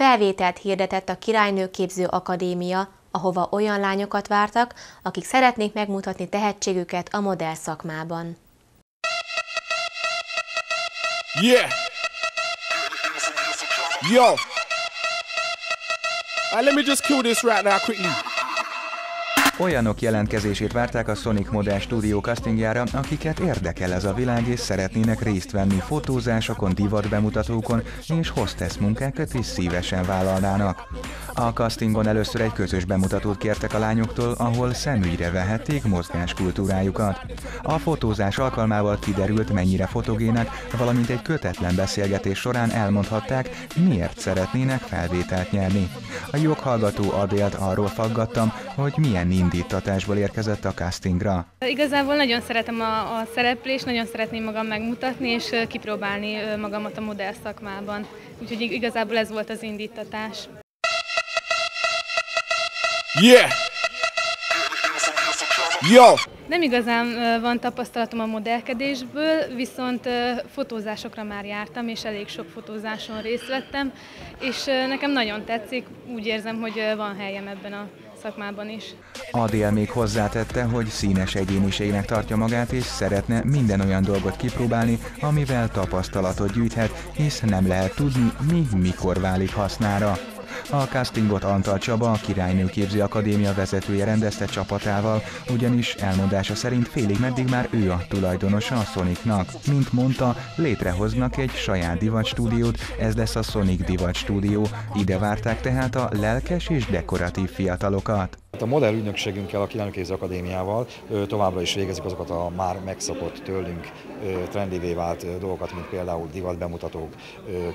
felvételt hirdetett a Királynőképző Akadémia, ahova olyan lányokat vártak, akik szeretnék megmutatni tehetségüket a modell szakmában. Yeah! Yo! Right, let me just kill this right now quickly. Olyanok jelentkezését várták a Sonic Model Studio castingjára, akiket érdekel ez a világ és szeretnének részt venni fotózásokon, divat bemutatókon és hostess munkákat is szívesen vállalnának. A castingon először egy közös bemutatót kértek a lányoktól, ahol szemügyre vehették mozgáskultúrájukat. A fotózás alkalmával kiderült, mennyire fotogének, valamint egy kötetlen beszélgetés során elmondhatták, miért szeretnének felvételt nyerni. A joghallgató Adélt arról faggattam, hogy milyen indítatásból érkezett a castingra. Igazából nagyon szeretem a, a szereplést, nagyon szeretném magam megmutatni és kipróbálni magamat a modell szakmában. Úgyhogy igazából ez volt az indítatás. Yeah! Jó! Nem igazán van tapasztalatom a modellkedésből, viszont fotózásokra már jártam, és elég sok fotózáson részt vettem, és nekem nagyon tetszik, úgy érzem, hogy van helyem ebben a szakmában is. Adél még hozzátette, hogy színes egyéniségnek tartja magát, és szeretne minden olyan dolgot kipróbálni, amivel tapasztalatot gyűjthet, hisz nem lehet tudni, mi mikor válik hasznára. A castingot Antal Csaba, a Királynő Képző Akadémia vezetője rendezte csapatával, ugyanis elmondása szerint félig meddig már ő a tulajdonosa a Sonicnak. Mint mondta, létrehoznak egy saját divat stúdiót, ez lesz a Sonic Divat Stúdió. Ide várták tehát a lelkes és dekoratív fiatalokat. A modell ügynökségünkkel, a Királynőkéző Akadémiával továbbra is végezik azokat a már megszokott tőlünk trendévé vált dolgokat, mint például divatbemutatók,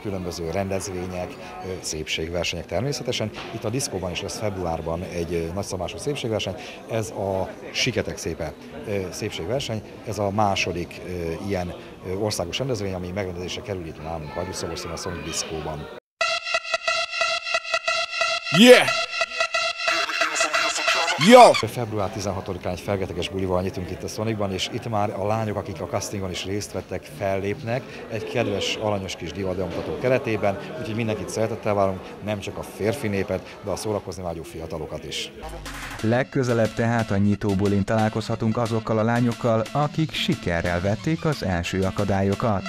különböző rendezvények, szépségversenyek természetesen. Itt a diszkóban is lesz februárban egy nagyszabású szépségverseny, ez a Siketek szépe szépségverseny, ez a második ilyen országos rendezvény, ami megrendezésre kerül itt nálunk, Hajdúszoboszon a Sonic Diszkóban. Yeah! Jó! Február 16-án egy felgeteges bulival nyitunk itt a Sonicban, és itt már a lányok, akik a castingon is részt vettek, fellépnek egy kedves, alanyos kis divatbemutató keretében, úgyhogy mindenkit szeretettel várunk, nem csak a férfi népet, de a szórakozni vágyó fiatalokat is. Legközelebb tehát a nyitóbulin találkozhatunk azokkal a lányokkal, akik sikerrel vették az első akadályokat.